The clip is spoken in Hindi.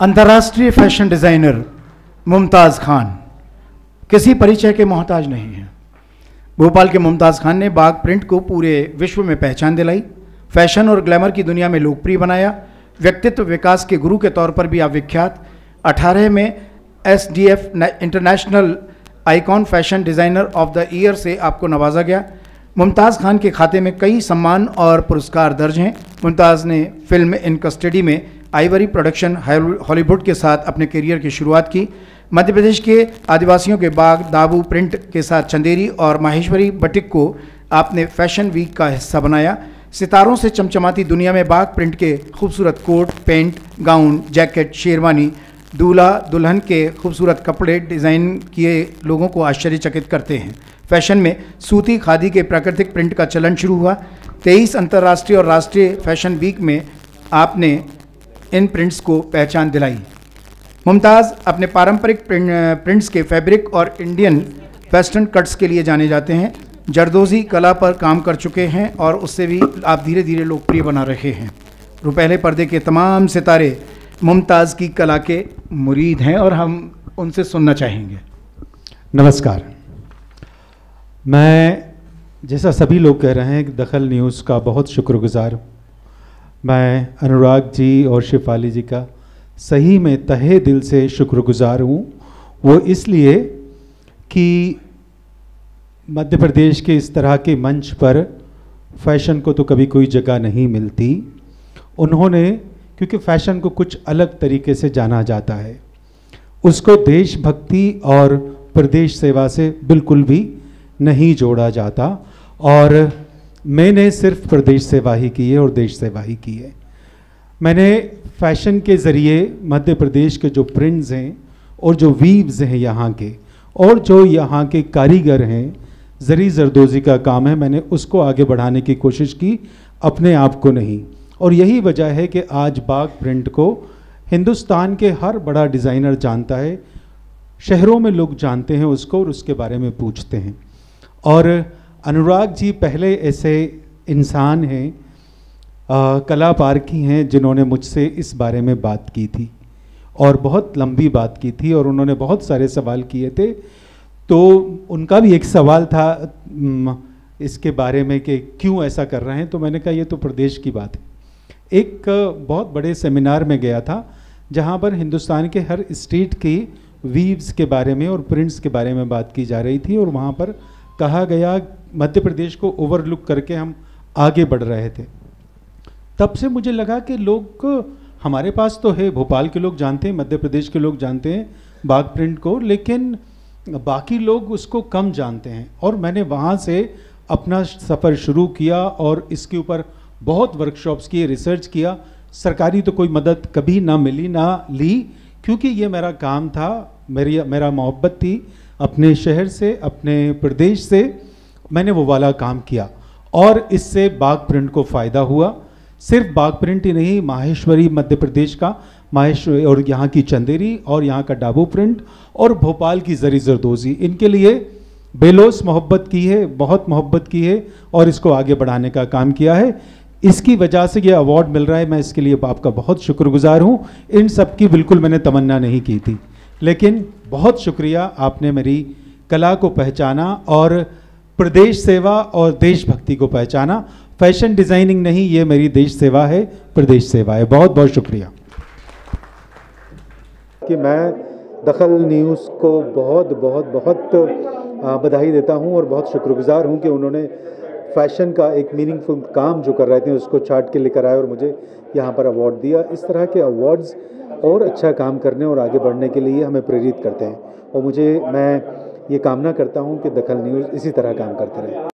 अंतर्राष्ट्रीय फ़ैशन डिज़ाइनर मुमताज़ खान। किसी परिचय के मोहताज नहीं हैं। भोपाल के मुमताज़ खान ने बाग प्रिंट को पूरे विश्व में पहचान दिलाई, फ़ैशन और ग्लैमर की दुनिया में लोकप्रिय बनाया, व्यक्तित्व विकास के गुरु के तौर पर भी आप विख्यात अठारह में S D F international icon fashion designer of the year से आपको नवाजा गया। मुमताज़ खान के खाते में कई सम्मान और पुरस्कार दर्ज हैं। मुमताज़ ने फ़िल्म इन कस्टडी में आइवरी प्रोडक्शन हॉलीवुड के साथ अपने करियर की शुरुआत की। मध्य प्रदेश के आदिवासियों के बाग दाबू प्रिंट के साथ चंदेरी और माहेश्वरी बटिक को आपने फ़ैशन वीक का हिस्सा बनाया। सितारों से चमचमाती दुनिया में बाग प्रिंट के खूबसूरत coat, pant, gown, jacket, sherwani, दूल्हा दुल्हन के खूबसूरत कपड़े डिज़ाइन किए लोगों को आश्चर्यचकित करते हैं। फ़ैशन में सूती खादी के प्राकृतिक प्रिंट का चलन शुरू हुआ। तेईस अंतर्राष्ट्रीय और राष्ट्रीय फ़ैशन वीक में आपने इन प्रिंट्स को पहचान दिलाई। मुमताज़ अपने पारंपरिक प्रिंट्स के फैब्रिक और इंडियन वेस्टर्न कट्स के लिए जाने जाते हैं। जरदोजी कला पर काम कर चुके हैं और उससे भी आप धीरे धीरे लोकप्रिय बना रहे हैं। रुपहले पर्दे के तमाम सितारे मुमताज़ की कला के मुरीद हैं और हम उनसे सुनना चाहेंगे। नमस्कार। मैं, जैसा सभी लोग कह रहे हैं, दखल न्यूज़ का बहुत शुक्रगुजार मैं अनुराग जी और शिफाली जी का सही में तहे दिल से शुक्रगुजार हूँ। वो इसलिए कि मध्य प्रदेश के इस तरह के मंच पर फ़ैशन को तो कभी कोई जगह नहीं मिलती। उन्होंने, क्योंकि फ़ैशन को कुछ अलग तरीके से जाना जाता है, उसको देशभक्ति और प्रदेश सेवा से बिल्कुल भी नहीं जोड़ा जाता। और मैंने सिर्फ़ प्रदेश सेवा ही की है और देश सेवा ही की है। मैंने फ़ैशन के ज़रिए मध्य प्रदेश के जो प्रिंट्स हैं और जो वीव्स हैं यहाँ के, और जो यहाँ के कारीगर हैं, जरी जरदोज़ी का काम है, मैंने उसको आगे बढ़ाने की कोशिश की, अपने आप को नहीं। और यही वजह है कि आज बाग प्रिंट को हिंदुस्तान के हर बड़ा डिज़ाइनर जानता है, शहरों में लोग जानते हैं उसको और उसके बारे में पूछते हैं। और अनुराग जी पहले ऐसे इंसान हैं कला पारखी हैं, जिन्होंने मुझसे इस बारे में बात की थी और बहुत लंबी बात की थी और उन्होंने बहुत सारे सवाल किए थे। तो उनका भी एक सवाल था इसके बारे में कि क्यों ऐसा कर रहे हैं? तो मैंने कहा, ये तो प्रदेश की बात है। एक बहुत बड़े सेमिनार में गया था, जहाँ पर हिंदुस्तान के हर स्टेट की वीव्स के बारे में और प्रिंट्स के बारे में बात की जा रही थी और वहाँ पर कहा गया मध्य प्रदेश को ओवरलुक करके हम आगे बढ़ रहे थे। तब से मुझे लगा कि लोग हमारे पास तो है, भोपाल के लोग जानते हैं, मध्य प्रदेश के लोग जानते हैं बाग प्रिंट को, लेकिन बाकी लोग उसको कम जानते हैं। और मैंने वहाँ से अपना सफ़र शुरू किया और इसके ऊपर बहुत वर्कशॉप्स किए रिसर्च किया। सरकारी तो कोई मदद कभी ना मिली, ना ली, क्योंकि ये मेरा काम था, मेरी, मेरा मोहब्बत थी अपने शहर से, अपने प्रदेश से। मैंने वो वाला काम किया। और इससे बाग प्रिंट को फ़ायदा हुआ। सिर्फ़ बाग प्रिंट ही नहीं, माहेश्वरी मध्य प्रदेश का, माहेश्वरी और यहाँ की चंदेरी और यहाँ का डाबू प्रिंट और भोपाल की जरी जरदोजी। इनके लिए बेलोस मोहब्बत की है, बहुत मोहब्बत की है और इसको आगे बढ़ाने का काम किया है। इसकी वजह से ये अवार्ड मिल रहा है। मैं इसके लिए आपका बहुत शुक्रगुजार हूँ। इन सब की बिल्कुल मैंने तमन्ना नहीं की थी। लेकिन बहुत शुक्रिया आपने मेरी कला को पहचाना और प्रदेश सेवा और देशभक्ति को पहचाना। फ़ैशन डिज़ाइनिंग नहीं, ये मेरी देश सेवा है, प्रदेश सेवा है। बहुत बहुत शुक्रिया। कि मैं दखल न्यूज़ को बहुत बहुत बहुत बधाई देता हूँ और बहुत शुक्रगुजार हूँ कि उन्होंने फ़ैशन का एक मीनिंगफुल काम जो कर रहे थे, उसको चार्ट के लेकर आए और मुझे यहाँ पर अवार्ड दिया। इस तरह के अवार्ड्स और अच्छा काम करने और आगे बढ़ने के लिए हमें प्रेरित करते हैं। और मुझे, मैं ये कामना करता हूँ कि दखल न्यूज़ इसी तरह काम करते रहे।